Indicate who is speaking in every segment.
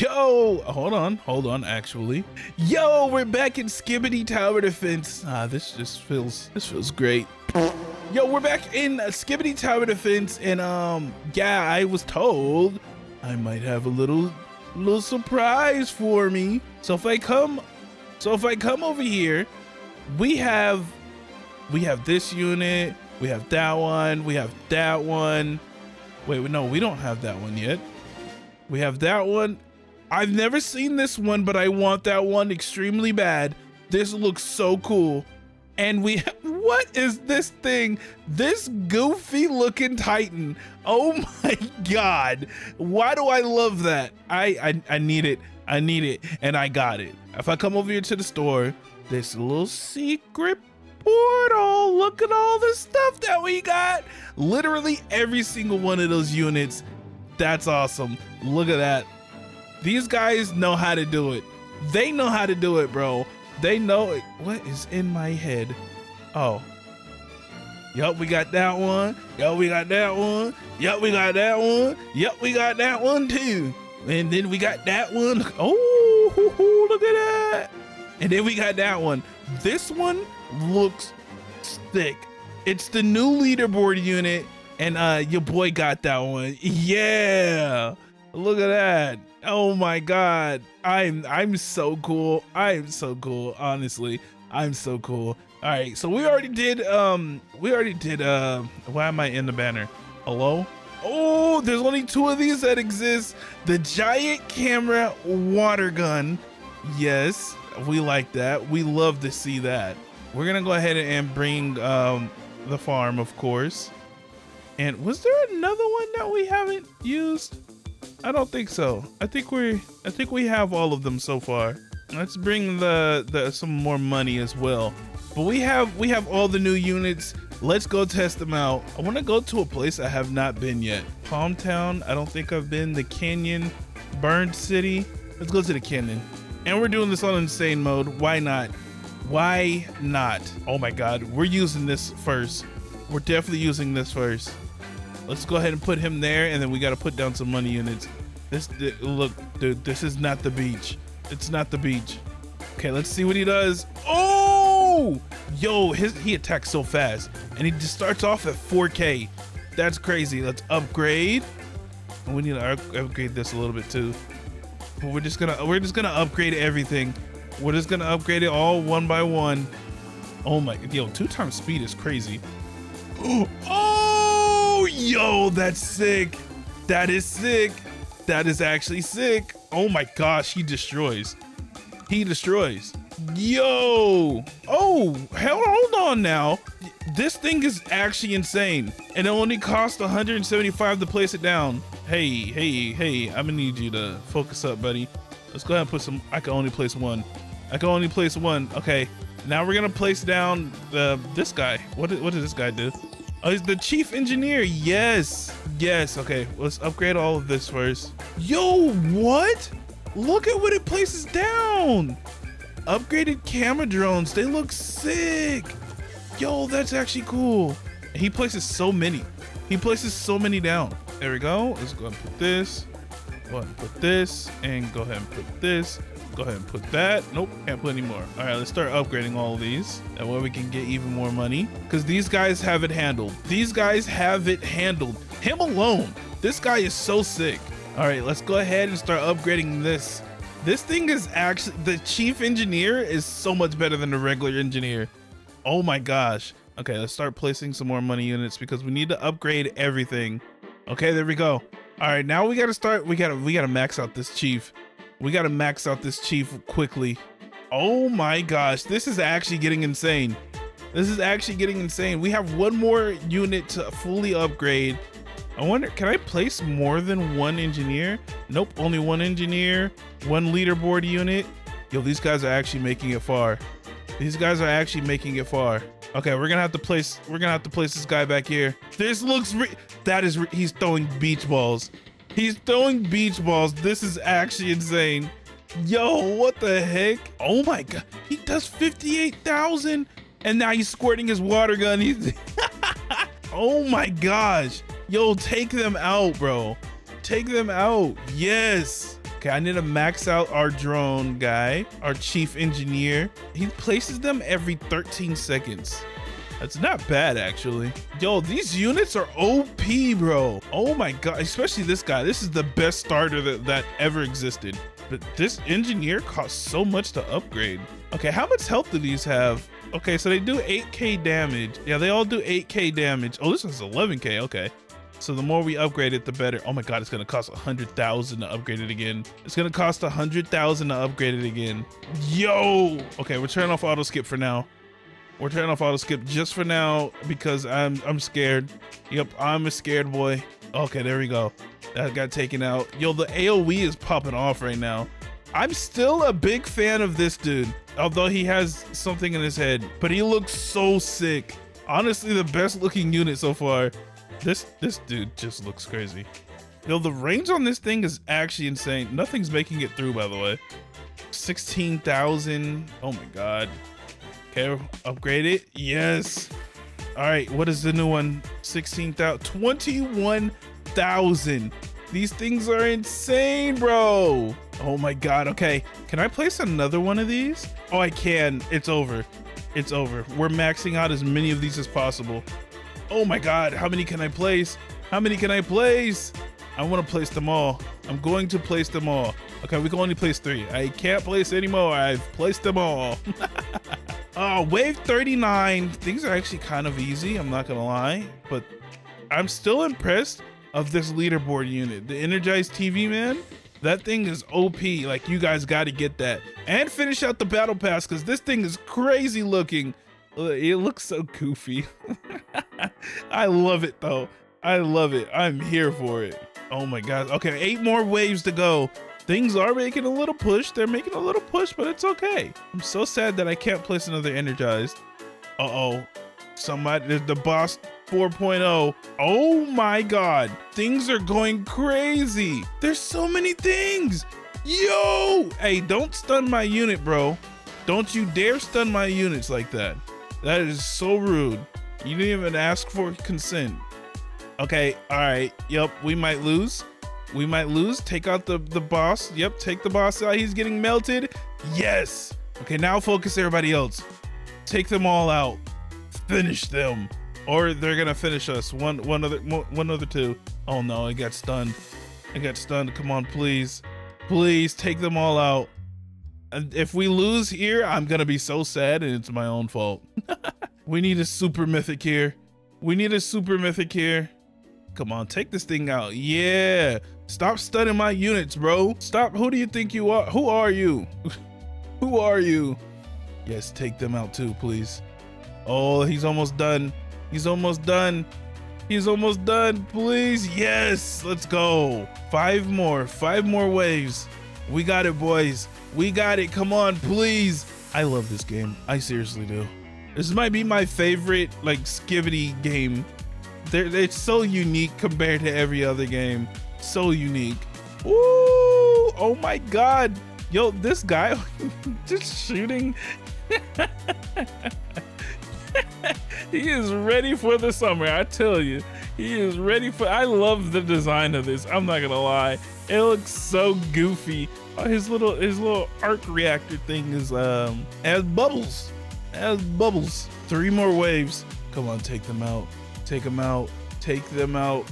Speaker 1: Yo, hold on, hold on, actually. Yo, we're back in Skibidi Tower Defense. Ah, this just feels, this feels great. Yo, we're back in Skibidi Tower Defense, and um, yeah, I was told I might have a little, little surprise for me. So if I come, so if I come over here, we have, we have this unit, we have that one, we have that one. Wait, no, we don't have that one yet. We have that one. I've never seen this one, but I want that one extremely bad. This looks so cool. And we, what is this thing? This goofy looking Titan. Oh my God. Why do I love that? I, I, I need it. I need it. And I got it. If I come over here to the store, this little secret portal. Look at all the stuff that we got. Literally every single one of those units. That's awesome. Look at that. These guys know how to do it. They know how to do it, bro. They know it. What is in my head? Oh. Yup, we got that one. Yup, we got that one. Yup, we got that one. Yup, we got that one too. And then we got that one. Oh, look at that. And then we got that one. This one looks thick. It's the new leaderboard unit, and uh your boy got that one. Yeah. Look at that. Oh my god. I'm I'm so cool. I'm so cool, honestly. I'm so cool. All right, so we already did um we already did uh why am I in the banner? Hello? Oh, there's only two of these that exist. The giant camera water gun. Yes, we like that. We love to see that. We're gonna go ahead and bring um, the farm, of course. And was there another one that we haven't used? I don't think so. I think we I think we have all of them so far. Let's bring the, the some more money as well. But we have we have all the new units. Let's go test them out. I want to go to a place I have not been yet. Palm Town. I don't think I've been. The Canyon, Burned City. Let's go to the Canyon. And we're doing this on insane mode. Why not? Why not? Oh my god, we're using this first. We're definitely using this first. Let's go ahead and put him there, and then we got to put down some money units. This, look, dude, this is not the beach. It's not the beach. Okay, let's see what he does. Oh! Yo, his he attacks so fast, and he just starts off at 4K. That's crazy. Let's upgrade. We need to upgrade this a little bit too. But we're just gonna we're just gonna upgrade everything. We're just gonna upgrade it all one by one. Oh my, yo, two times speed is crazy. Oh, yo, that's sick. That is sick. That is actually sick. Oh my gosh, he destroys. He destroys. Yo. Oh, hell, hold on now. This thing is actually insane. And it only cost 175 to place it down. Hey, hey, hey, I'm gonna need you to focus up, buddy. Let's go ahead and put some, I can only place one. I can only place one. Okay, now we're gonna place down the this guy. What did, what did this guy do? Uh, He's the chief engineer. Yes, yes. Okay, let's upgrade all of this first. Yo, what? Look at what it places down. Upgraded camera drones. They look sick. Yo, that's actually cool. He places so many. He places so many down. There we go. Let's go and put this. Go ahead and put this. And go ahead and put this. Go ahead and put that. Nope, can't put any more. All right, let's start upgrading all these. That way we can get even more money. Because these guys have it handled. These guys have it handled. Him alone. This guy is so sick. All right, let's go ahead and start upgrading this. This thing is actually, the chief engineer is so much better than the regular engineer. Oh my gosh. Okay, let's start placing some more money units because we need to upgrade everything. Okay, there we go. All right, now we got to start. We got to we got to max out this chief. We got to max out this chief quickly. Oh my gosh, this is actually getting insane. This is actually getting insane. We have one more unit to fully upgrade. I wonder, can I place more than one engineer? Nope, only one engineer, one leaderboard unit. Yo, these guys are actually making it far. These guys are actually making it far. Okay, we're gonna have to place. We're gonna have to place this guy back here. This looks. that is. he's throwing beach balls. He's throwing beach balls. This is actually insane. Yo, what the heck? Oh my god, he does fifty-eight thousand, and now he's squirting his water gun. He's. oh my gosh. Yo, take them out, bro. Take them out. Yes. Okay, I need to max out our drone guy, our chief engineer. He places them every 13 seconds. That's not bad, actually. Yo, these units are OP, bro. Oh my god, especially this guy. This is the best starter that, that ever existed. But this engineer costs so much to upgrade. Okay, how much health do these have? Okay, so they do 8k damage. Yeah, they all do 8k damage. Oh, this one's 11k, okay. So the more we upgrade it, the better. Oh my god, it's gonna cost 100,000 to upgrade it again. It's gonna cost 100,000 to upgrade it again. Yo! Okay, we're turning off auto skip for now. We're turning off auto skip just for now because I'm I'm scared. Yep, I'm a scared boy. Okay, there we go. That got taken out. Yo, the AoE is popping off right now. I'm still a big fan of this dude, although he has something in his head, but he looks so sick. Honestly, the best looking unit so far. This this dude just looks crazy. Yo, the range on this thing is actually insane. Nothing's making it through, by the way. 16,000. Oh my God. Okay, upgrade it. Yes. All right, what is the new one? 16,000, 21,000. These things are insane, bro. Oh my God. Okay, can I place another one of these? Oh, I can. It's over. It's over. We're maxing out as many of these as possible. Oh my God, how many can I place? How many can I place? I want to place them all. I'm going to place them all. Okay, we can only place three. I can't place anymore. I've placed them all. Oh, wave 39. Things are actually kind of easy, I'm not gonna lie, but I'm still impressed of this leaderboard unit. The Energized TV, man, that thing is OP. Like, you guys gotta get that. And finish out the battle pass, because this thing is crazy looking. Uh, it looks so goofy. I love it, though. I love it. I'm here for it. Oh my god. Okay, eight more waves to go things are making a little push. They're making a little push, but it's okay. I'm so sad that I can't place another energized. Uh-oh. Somebody, there's the boss 4.0. Oh my God. Things are going crazy. There's so many things. Yo! Hey, don't stun my unit, bro. Don't you dare stun my units like that. That is so rude. You didn't even ask for consent. Okay, all right. Yep, we might lose. We might lose. Take out the, the boss. Yep, take the boss out. He's getting melted. Yes. Okay, now focus everybody else. Take them all out. Finish them. Or they're gonna finish us. One one other one other two. Oh no, I got stunned. I got stunned. Come on, please. Please take them all out. And if we lose here, I'm gonna be so sad and it's my own fault. we need a super mythic here. We need a super mythic here. Come on, take this thing out. Yeah. Stop stunning my units, bro. Stop. Who do you think you are? Who are you? Who are you? Yes, take them out too, please. Oh, he's almost done. He's almost done. He's almost done. Please. Yes. Let's go. Five more. Five more waves. We got it, boys. We got it. Come on, please. I love this game. I seriously do. This might be my favorite, like, skibidi game they're, it's so unique compared to every other game. So unique. Ooh, oh my god. Yo, this guy just shooting. he is ready for the summer, I tell you. He is ready for I love the design of this. I'm not gonna lie. It looks so goofy. Oh, his little his little arc reactor thing is um as bubbles. As bubbles. Three more waves. Come on, take them out. Take them out. Take them out.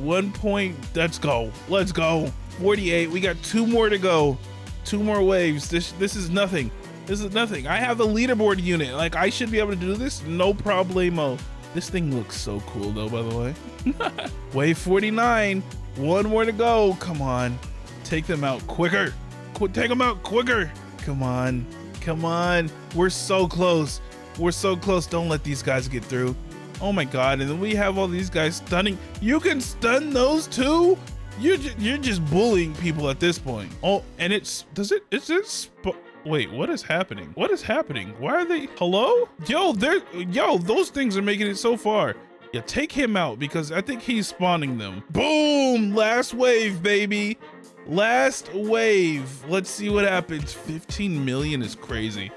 Speaker 1: One point. Let's go. Let's go. 48. We got two more to go. Two more waves. This this is nothing. This is nothing. I have a leaderboard unit. Like I should be able to do this. No problemo. This thing looks so cool though, by the way. Wave 49. One more to go. Come on. Take them out quicker. Qu take them out quicker. Come on. Come on. We're so close. We're so close. Don't let these guys get through. Oh my god! And then we have all these guys stunning. You can stun those too. You're ju you're just bullying people at this point. Oh, and it's does it is it wait what is happening? What is happening? Why are they? Hello? Yo, they're yo those things are making it so far. Yeah, take him out because I think he's spawning them. Boom! Last wave, baby. Last wave. Let's see what happens. 15 million is crazy.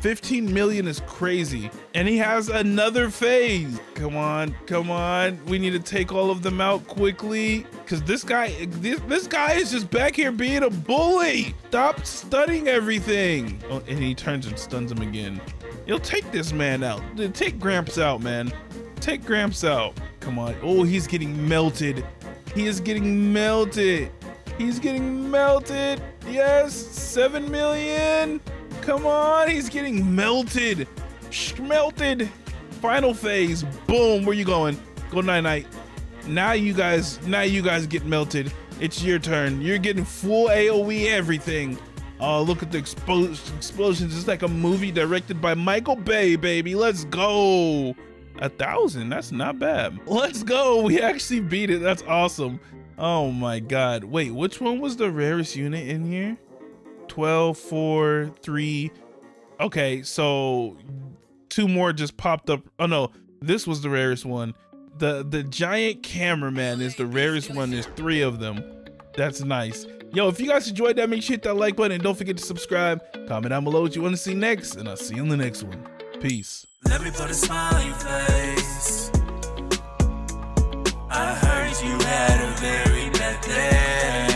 Speaker 1: 15 million is crazy. And he has another phase. Come on, come on. We need to take all of them out quickly. Cause this guy, this, this guy is just back here being a bully. Stop stunning everything. Oh, and he turns and stuns him again. You'll take this man out. Take Gramps out, man. Take Gramps out. Come on. Oh, he's getting melted. He is getting melted. He's getting melted. Yes, 7 million. Come on, he's getting melted. Melted. Final phase. Boom. Where you going? Go night night. Now you guys, now you guys get melted. It's your turn. You're getting full AoE everything. Oh, look at the explosions. It's like a movie directed by Michael Bay, baby. Let's go. A thousand. That's not bad. Let's go. We actually beat it. That's awesome. Oh my god. Wait, which one was the rarest unit in here? 12, 4, 3. Okay, so two more just popped up. Oh no, this was the rarest one. The the giant cameraman is the rarest one. There's three of them. That's nice. Yo, if you guys enjoyed that, make sure you hit that like button and don't forget to subscribe. Comment down below what you want to see next, and I'll see you in the next one. Peace. Let me put a smile on your face. I heard you had a very bad day.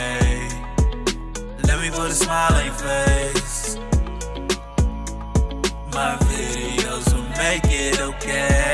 Speaker 1: Me put a smile on your face. My videos will make it okay.